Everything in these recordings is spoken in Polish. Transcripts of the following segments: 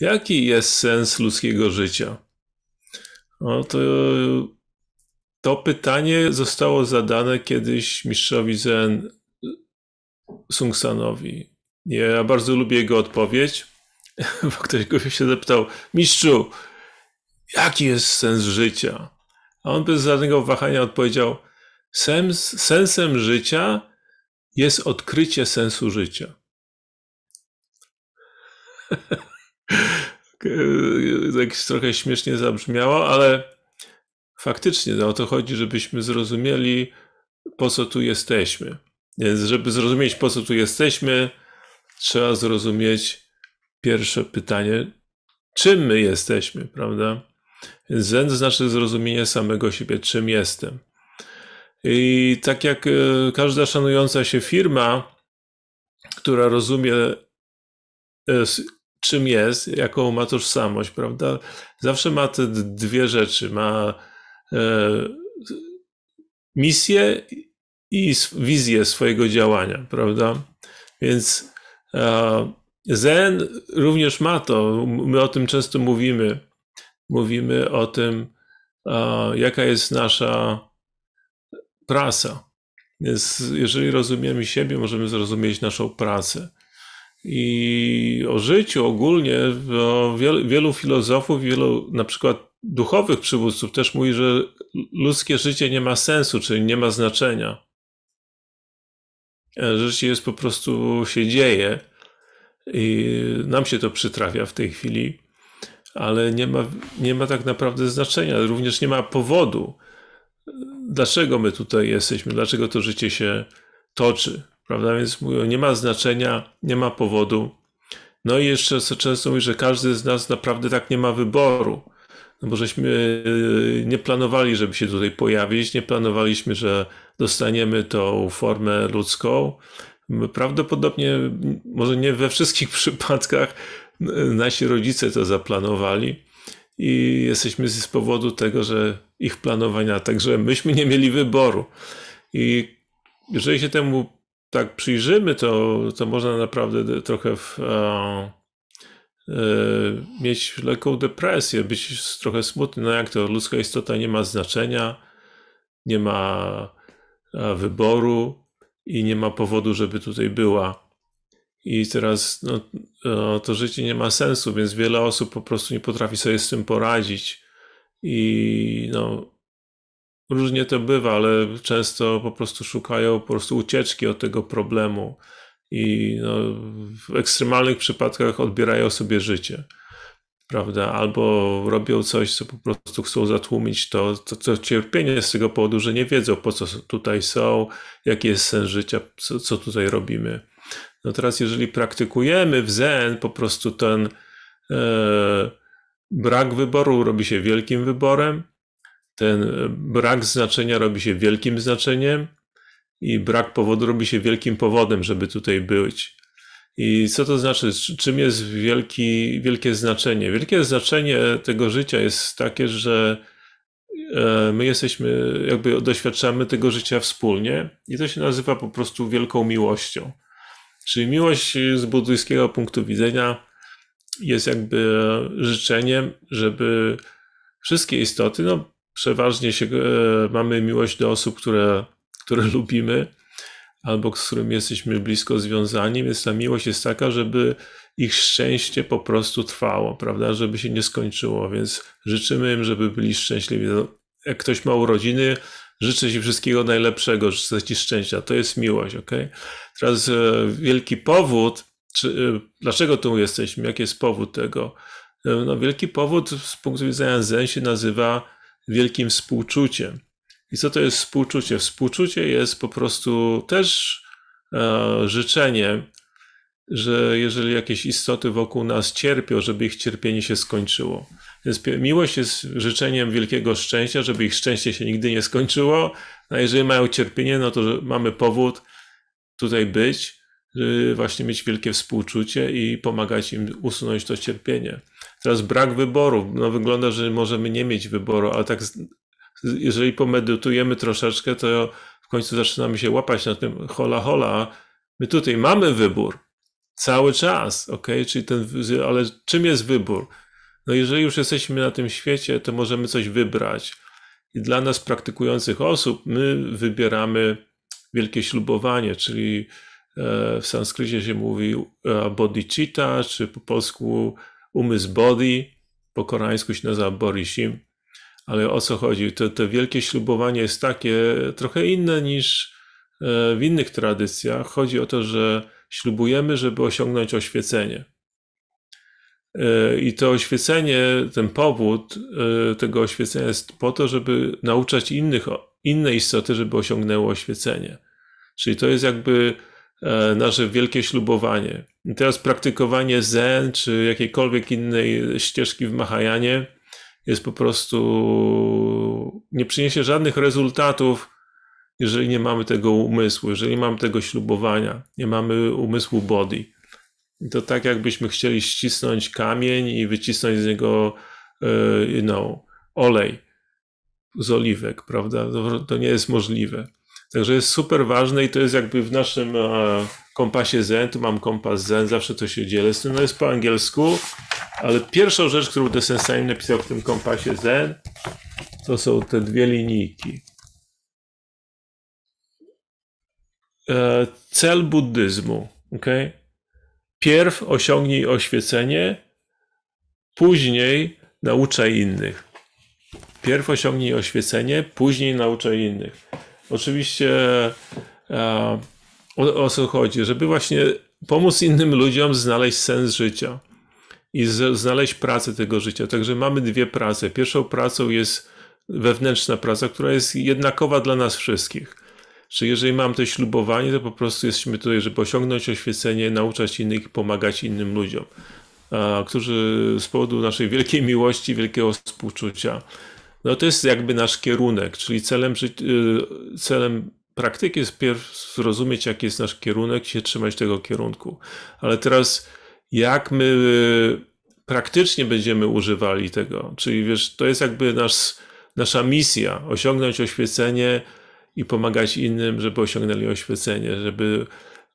Jaki jest sens ludzkiego życia? No to, to pytanie zostało zadane kiedyś mistrzowi Zen Sungsanowi. Ja bardzo lubię jego odpowiedź, bo ktoś go się zapytał, mistrzu, jaki jest sens życia? A on bez żadnego wahania odpowiedział, sens, sensem życia jest odkrycie sensu życia. tak trochę śmiesznie zabrzmiało, ale faktycznie no, o to chodzi, żebyśmy zrozumieli, po co tu jesteśmy. Więc, żeby zrozumieć, po co tu jesteśmy, trzeba zrozumieć pierwsze pytanie, czym my jesteśmy, prawda? Zen znaczy zrozumienie samego siebie, czym jestem. I tak jak e, każda szanująca się firma, która rozumie, e, czym jest, jaką ma tożsamość, prawda? Zawsze ma te dwie rzeczy. Ma e, misję i wizję swojego działania, prawda? Więc Zen również ma to. My o tym często mówimy. Mówimy o tym, jaka jest nasza prasa. Więc jeżeli rozumiemy siebie, możemy zrozumieć naszą pracę. I o życiu ogólnie o wielu, wielu filozofów, wielu na przykład duchowych przywódców też mówi, że ludzkie życie nie ma sensu, czyli nie ma znaczenia. Życie jest po prostu się dzieje i nam się to przytrafia w tej chwili, ale nie ma, nie ma tak naprawdę znaczenia, również nie ma powodu dlaczego my tutaj jesteśmy, dlaczego to życie się toczy, prawda? Więc mówią, nie ma znaczenia, nie ma powodu. No i jeszcze często mówi, że każdy z nas naprawdę tak nie ma wyboru. No bo żeśmy e, nie planowali, żeby się tutaj pojawić, nie planowaliśmy, że dostaniemy tą formę ludzką. Prawdopodobnie, może nie we wszystkich przypadkach, nasi rodzice to zaplanowali i jesteśmy z powodu tego, że ich planowania, także myśmy nie mieli wyboru. I jeżeli się temu tak przyjrzymy, to, to można naprawdę trochę w, a, e, mieć lekką depresję, być trochę smutny. No jak to ludzka istota nie ma znaczenia, nie ma wyboru i nie ma powodu, żeby tutaj była. I teraz no, e, to życie nie ma sensu, więc wiele osób po prostu nie potrafi sobie z tym poradzić. I no, różnie to bywa, ale często po prostu szukają po prostu ucieczki od tego problemu. I no, w ekstremalnych przypadkach odbierają sobie życie. Prawda? Albo robią coś, co po prostu chcą zatłumić to, to, to cierpienie z tego powodu, że nie wiedzą, po co tutaj są, jaki jest sens życia, co, co tutaj robimy. No teraz, jeżeli praktykujemy w Zen, po prostu ten e, brak wyboru robi się wielkim wyborem, ten brak znaczenia robi się wielkim znaczeniem i brak powodu robi się wielkim powodem, żeby tutaj być. I co to znaczy? Czym jest wielki, wielkie znaczenie? Wielkie znaczenie tego życia jest takie, że e, my jesteśmy, jakby doświadczamy tego życia wspólnie i to się nazywa po prostu wielką miłością. Czyli miłość z buddyjskiego punktu widzenia jest jakby życzeniem, żeby wszystkie istoty, no przeważnie się, e, mamy miłość do osób, które, które lubimy albo z którymi jesteśmy blisko związani, więc ta miłość jest taka, żeby ich szczęście po prostu trwało, prawda, żeby się nie skończyło, więc życzymy im, żeby byli szczęśliwi. No, jak ktoś ma urodziny, życzę Ci wszystkiego najlepszego, życzę Ci szczęścia. To jest miłość, ok? Teraz e, wielki powód, czy, e, dlaczego tu jesteśmy, jaki jest powód tego? No, wielki powód z punktu widzenia Zen się nazywa wielkim współczuciem. I co to jest współczucie? Współczucie jest po prostu też e, życzeniem, że jeżeli jakieś istoty wokół nas cierpią, żeby ich cierpienie się skończyło. Więc miłość jest życzeniem wielkiego szczęścia, żeby ich szczęście się nigdy nie skończyło. No a jeżeli mają cierpienie, no to mamy powód tutaj być, właśnie mieć wielkie współczucie i pomagać im usunąć to cierpienie. Teraz brak wyboru. No wygląda, że możemy nie mieć wyboru, ale tak jeżeli pomedytujemy troszeczkę, to w końcu zaczynamy się łapać na tym hola hola. My tutaj mamy wybór. Cały czas, ok? Czyli ten, ale czym jest wybór? No jeżeli już jesteśmy na tym świecie, to możemy coś wybrać. I dla nas praktykujących osób, my wybieramy wielkie ślubowanie, czyli e, w sanskrycie się mówi e, bodhicitta, czy po polsku umysł body, po koreańsku się nazywa borishim. Ale o co chodzi? To, to wielkie ślubowanie jest takie trochę inne niż e, w innych tradycjach. Chodzi o to, że ślubujemy, żeby osiągnąć oświecenie. I to oświecenie, ten powód tego oświecenia jest po to, żeby nauczać innych, inne istoty, żeby osiągnęły oświecenie. Czyli to jest jakby e, nasze wielkie ślubowanie. I teraz praktykowanie zen czy jakiejkolwiek innej ścieżki w Mahajanie jest po prostu nie przyniesie żadnych rezultatów, jeżeli nie mamy tego umysłu, jeżeli nie mamy tego ślubowania, nie mamy umysłu body. I to tak jakbyśmy chcieli ścisnąć kamień i wycisnąć z niego you know, olej z oliwek, prawda? To, to nie jest możliwe. Także jest super ważne i to jest jakby w naszym e, kompasie Zen, tu mam kompas Zen, zawsze to się dzielę z tym, no jest po angielsku, ale pierwszą rzecz, którą Desensei napisał w tym kompasie Zen, to są te dwie linijki. E, cel buddyzmu, ok? Pierw osiągnij oświecenie, później nauczaj innych. Pierw osiągnij oświecenie, później nauczaj innych. Oczywiście e, o, o co chodzi? Żeby właśnie pomóc innym ludziom znaleźć sens życia i znaleźć pracę tego życia. Także mamy dwie prace. Pierwszą pracą jest wewnętrzna praca, która jest jednakowa dla nas wszystkich. Czyli jeżeli mam to ślubowanie, to po prostu jesteśmy tutaj, żeby osiągnąć oświecenie, nauczać innych pomagać innym ludziom, którzy z powodu naszej wielkiej miłości, wielkiego współczucia no to jest jakby nasz kierunek, czyli celem, y, celem praktyki jest pierw zrozumieć, jaki jest nasz kierunek, się trzymać tego kierunku. Ale teraz, jak my y, praktycznie będziemy używali tego, czyli wiesz, to jest jakby nasz, nasza misja, osiągnąć oświecenie i pomagać innym, żeby osiągnęli oświecenie, żeby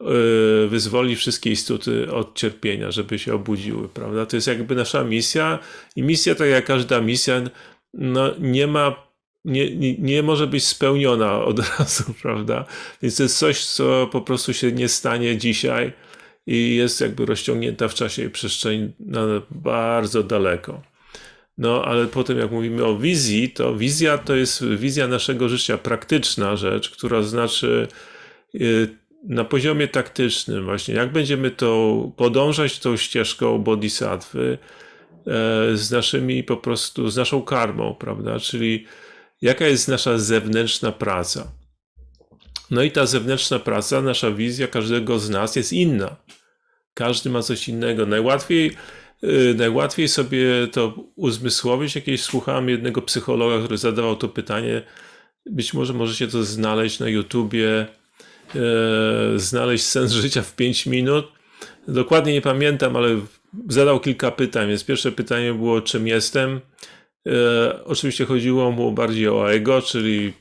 y, wyzwolić wszystkie istoty od cierpienia, żeby się obudziły, prawda? To jest jakby nasza misja i misja, tak jak każda misja, no, nie ma, nie, nie, nie może być spełniona od razu, prawda? Więc to jest coś, co po prostu się nie stanie dzisiaj i jest jakby rozciągnięta w czasie i przestrzeni bardzo daleko. No, ale potem jak mówimy o wizji, to wizja to jest wizja naszego życia, praktyczna rzecz, która znaczy y, na poziomie taktycznym właśnie, jak będziemy to podążać tą ścieżką bodhisattwy, z naszymi po prostu, z naszą karmą, prawda? Czyli jaka jest nasza zewnętrzna praca. No i ta zewnętrzna praca, nasza wizja każdego z nas jest inna. Każdy ma coś innego. Najłatwiej, e, najłatwiej sobie to uzmysłowić. Jakieś słuchałem jednego psychologa, który zadawał to pytanie. Być może możecie to znaleźć na YouTubie, e, znaleźć sens życia w 5 minut. Dokładnie nie pamiętam, ale zadał kilka pytań, więc pierwsze pytanie było, czym jestem. E, oczywiście chodziło mu bardziej o ego, czyli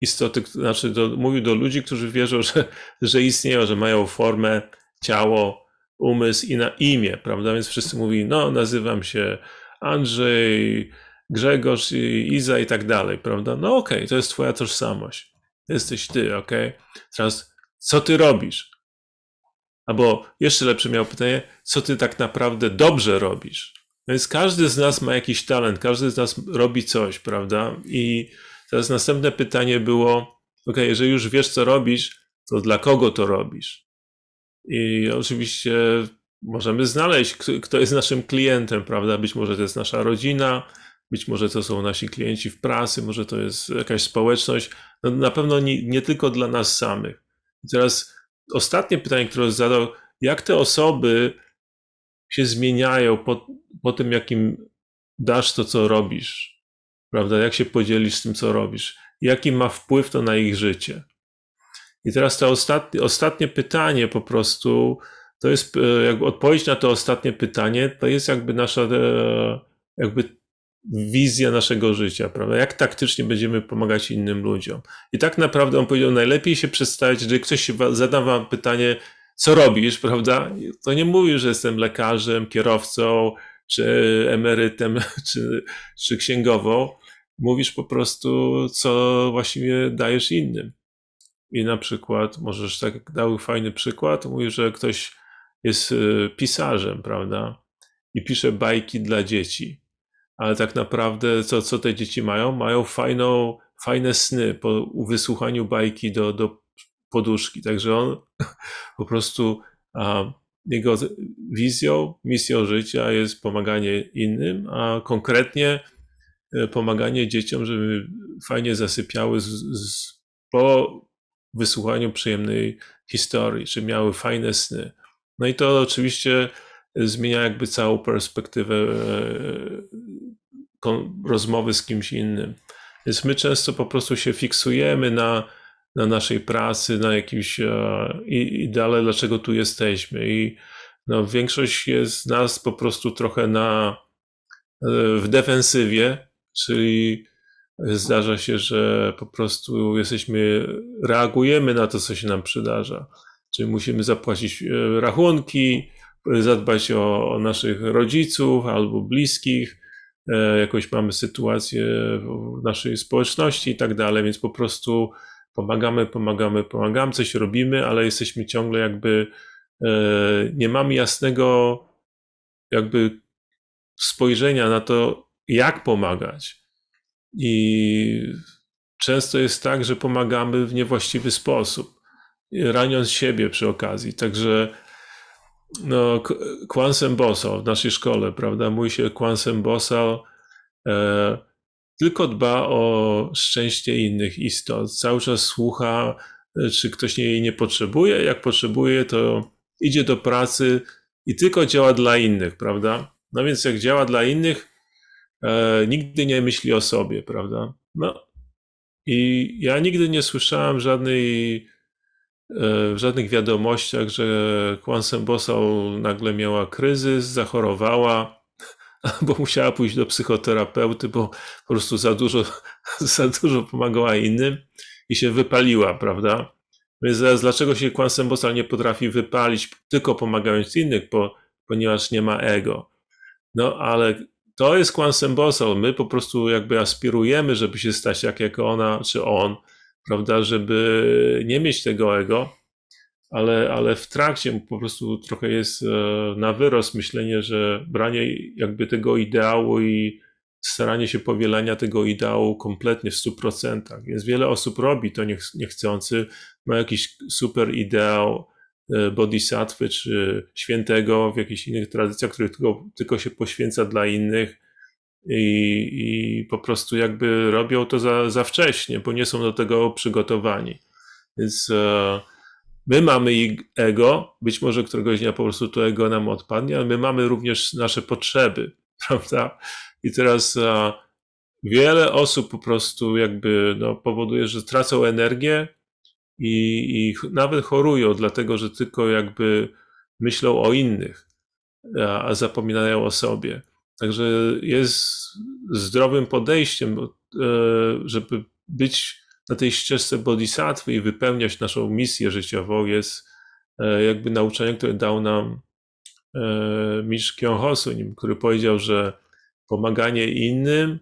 istoty, znaczy do, mówił do ludzi, którzy wierzą, że, że istnieją, że mają formę, ciało, umysł i na imię, prawda? Więc wszyscy mówili, no nazywam się Andrzej, Grzegorz, Iza i tak dalej, prawda? No okej, okay, to jest twoja tożsamość. Jesteś ty, okej? Okay? Teraz, co ty robisz? Albo jeszcze lepsze miał pytanie, co ty tak naprawdę dobrze robisz? Więc każdy z nas ma jakiś talent, każdy z nas robi coś, prawda? I teraz następne pytanie było, ok, jeżeli już wiesz, co robisz, to dla kogo to robisz? I oczywiście możemy znaleźć, kto jest naszym klientem, prawda? Być może to jest nasza rodzina, być może to są nasi klienci w pracy, może to jest jakaś społeczność. No, na pewno nie, nie tylko dla nas samych. I teraz ostatnie pytanie, które zadał, jak te osoby się zmieniają po, po tym, jakim dasz to, co robisz, prawda? Jak się podzielisz z tym, co robisz? Jaki ma wpływ to na ich życie? I teraz to ostatnie, ostatnie pytanie po prostu, to jest e, jakby odpowiedź na to ostatnie pytanie, to jest jakby nasza e, jakby wizja naszego życia, prawda? Jak taktycznie będziemy pomagać innym ludziom. I tak naprawdę on powiedział, najlepiej się przedstawić, jeżeli ktoś zada wam pytanie, co robisz, prawda? To nie mówisz, że jestem lekarzem, kierowcą, czy emerytem, czy, czy księgową. Mówisz po prostu, co właściwie dajesz innym. I na przykład, możesz tak, dał fajny przykład, mówisz, że ktoś jest y, pisarzem, prawda? I pisze bajki dla dzieci. Ale tak naprawdę, co, co te dzieci mają? Mają fajną, fajne sny po wysłuchaniu bajki do, do poduszki. Także on po prostu, a, jego wizją, misją życia jest pomaganie innym, a konkretnie e, pomaganie dzieciom, żeby fajnie zasypiały z, z, po wysłuchaniu przyjemnej historii, czy miały fajne sny. No i to oczywiście zmienia jakby całą perspektywę e, rozmowy z kimś innym. Więc my często po prostu się fiksujemy na, na naszej pracy, na jakimś e, ideale, dlaczego tu jesteśmy. I no, większość jest z nas po prostu trochę na, e, w defensywie, czyli zdarza się, że po prostu jesteśmy, reagujemy na to, co się nam przydarza. Czyli musimy zapłacić e, rachunki, zadbać o, o naszych rodziców albo bliskich, e, jakoś mamy sytuację w naszej społeczności i tak dalej, więc po prostu pomagamy, pomagamy, pomagamy, coś robimy, ale jesteśmy ciągle jakby, e, nie mamy jasnego jakby spojrzenia na to, jak pomagać. I często jest tak, że pomagamy w niewłaściwy sposób, raniąc siebie przy okazji. Także no, Kwan Bosal w naszej szkole, prawda? Mówi się Kwan Bosal e, tylko dba o szczęście innych istot. Cały czas słucha, e, czy ktoś jej nie potrzebuje. Jak potrzebuje, to idzie do pracy i tylko działa dla innych, prawda? No więc jak działa dla innych, e, nigdy nie myśli o sobie, prawda? No i ja nigdy nie słyszałem żadnej, w żadnych wiadomościach, że Kwan Bosał nagle miała kryzys, zachorowała, bo musiała pójść do psychoterapeuty, bo po prostu za dużo, za dużo pomagała innym i się wypaliła, prawda? Więc zaraz, dlaczego się Kwan Bosal nie potrafi wypalić, tylko pomagając innych, bo, ponieważ nie ma ego. No ale to jest Kwan Bosal. My po prostu jakby aspirujemy, żeby się stać jak, jak ona czy on, prawda, żeby nie mieć tego ego, ale, ale w trakcie po prostu trochę jest e, na wyrost myślenie, że branie jakby tego ideału i staranie się powielania tego ideału kompletnie w 100%. Więc wiele osób robi to niechcący, ma jakiś super ideał e, bodhisattwy czy świętego w jakichś innych tradycjach, który tylko, tylko się poświęca dla innych i, i po prostu jakby robią to za, za wcześnie, bo nie są do tego przygotowani. Więc e, My mamy ego, być może któregoś dnia po prostu to ego nam odpadnie, ale my mamy również nasze potrzeby, prawda? I teraz a, wiele osób po prostu jakby no, powoduje, że tracą energię i, i nawet chorują, dlatego że tylko jakby myślą o innych, a, a zapominają o sobie. Także jest zdrowym podejściem, e, żeby być na tej ścieżce bodhisattwy i wypełniać naszą misję życiową jest e, jakby nauczanie, które dał nam e, Misz Kyonhosun, który powiedział, że pomaganie innym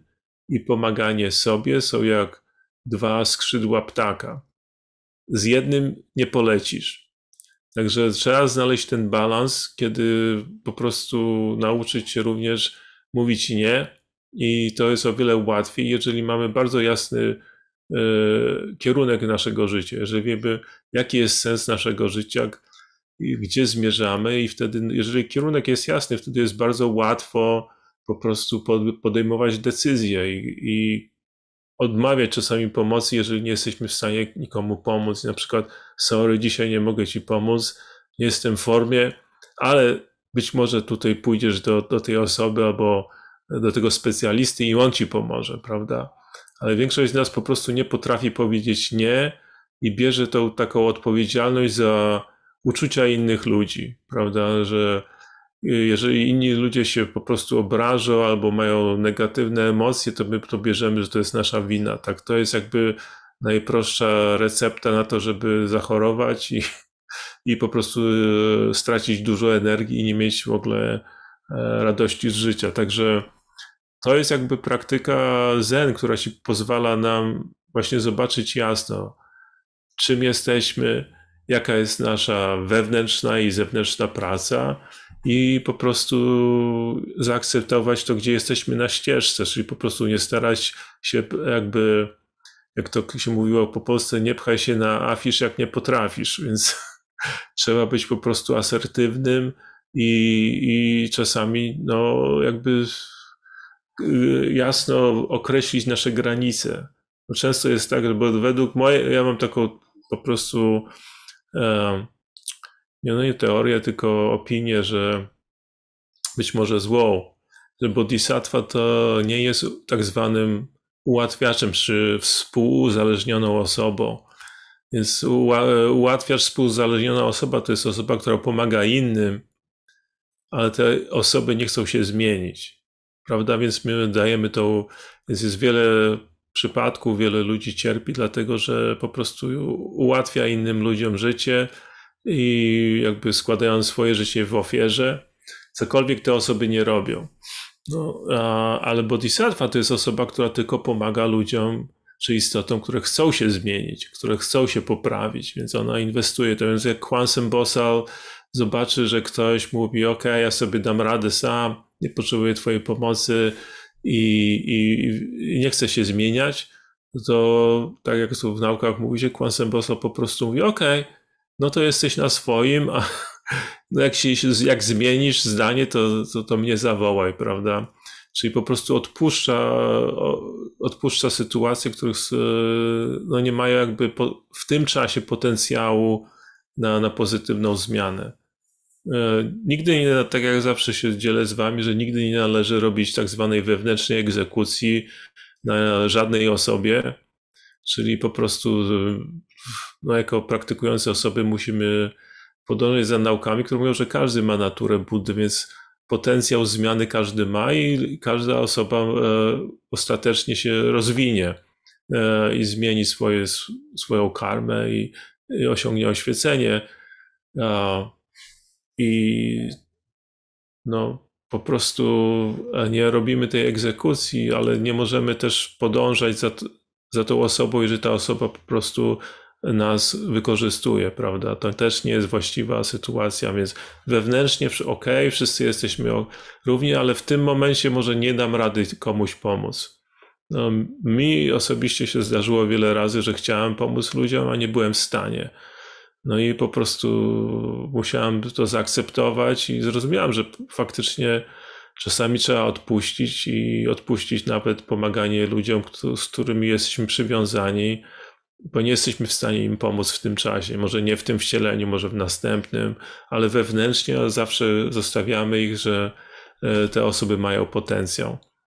i pomaganie sobie są jak dwa skrzydła ptaka. Z jednym nie polecisz. Także trzeba znaleźć ten balans, kiedy po prostu nauczyć się również mówić nie. I to jest o wiele łatwiej, jeżeli mamy bardzo jasny E, kierunek naszego życia, jeżeli wiemy, jaki jest sens naszego życia, gdzie zmierzamy, i wtedy, jeżeli kierunek jest jasny, wtedy jest bardzo łatwo po prostu podejmować decyzje i, i odmawiać czasami pomocy, jeżeli nie jesteśmy w stanie nikomu pomóc. Na przykład, sorry, dzisiaj nie mogę ci pomóc, nie jestem w formie, ale być może tutaj pójdziesz do, do tej osoby albo do tego specjalisty i on ci pomoże, prawda? ale większość z nas po prostu nie potrafi powiedzieć nie i bierze tą taką odpowiedzialność za uczucia innych ludzi, prawda, że jeżeli inni ludzie się po prostu obrażą albo mają negatywne emocje, to my to bierzemy, że to jest nasza wina. Tak, to jest jakby najprostsza recepta na to, żeby zachorować i, i po prostu e, stracić dużo energii i nie mieć w ogóle e, radości z życia. Także to jest jakby praktyka zen, która ci pozwala nam właśnie zobaczyć jasno, czym jesteśmy, jaka jest nasza wewnętrzna i zewnętrzna praca i po prostu zaakceptować to, gdzie jesteśmy na ścieżce, czyli po prostu nie starać się jakby, jak to się mówiło po Polsce, nie pchaj się na afisz, jak nie potrafisz, więc trzeba być po prostu asertywnym i, i czasami no jakby y, jasno określić nasze granice. Często jest tak, bo według mojej, ja mam taką po prostu e, nie, no nie teorię, tylko opinię, że być może złą, że bodhisattva to nie jest tak zwanym ułatwiaczem czy współuzależnioną osobą. Więc ułatwiacz, współuzależniona osoba to jest osoba, która pomaga innym, ale te osoby nie chcą się zmienić. Prawda? Więc my dajemy to, więc jest wiele przypadków, wiele ludzi cierpi, dlatego że po prostu ułatwia innym ludziom życie, i jakby składają swoje życie w ofierze, cokolwiek te osoby nie robią. No, a, ale bodhisattva to jest osoba, która tylko pomaga ludziom, czy istotom, które chcą się zmienić, które chcą się poprawić, więc ona inwestuje. To więc jak Kwansen Bosal zobaczy, że ktoś mówi, ok, ja sobie dam radę sam, nie potrzebuję twojej pomocy i, i, i nie chcę się zmieniać, to tak jak tu w naukach mówi się, Kwansen Bosal po prostu mówi, ok, no to jesteś na swoim, a no jak, się, jak zmienisz zdanie, to, to, to mnie zawołaj, prawda? Czyli po prostu odpuszcza, odpuszcza sytuacje, których no nie mają jakby po, w tym czasie potencjału na, na pozytywną zmianę. E, nigdy nie, tak jak zawsze się dzielę z wami, że nigdy nie należy robić tak zwanej wewnętrznej egzekucji na żadnej osobie, czyli po prostu no, jako praktykujące osoby musimy podążać za naukami, które mówią, że każdy ma naturę Buddy, więc potencjał zmiany każdy ma i każda osoba e, ostatecznie się rozwinie e, i zmieni swoje, swoją karmę i, i osiągnie oświecenie. I no, po prostu nie robimy tej egzekucji, ale nie możemy też podążać za, za tą osobą, jeżeli ta osoba po prostu nas wykorzystuje, prawda? To też nie jest właściwa sytuacja, więc wewnętrznie ok, wszyscy jesteśmy równi, ale w tym momencie może nie dam rady komuś pomóc. No, mi osobiście się zdarzyło wiele razy, że chciałem pomóc ludziom, a nie byłem w stanie. No i po prostu musiałem to zaakceptować i zrozumiałem, że faktycznie czasami trzeba odpuścić i odpuścić nawet pomaganie ludziom, z którymi jesteśmy przywiązani bo nie jesteśmy w stanie im pomóc w tym czasie. Może nie w tym wcieleniu, może w następnym, ale wewnętrznie zawsze zostawiamy ich, że e, te osoby mają potencjał.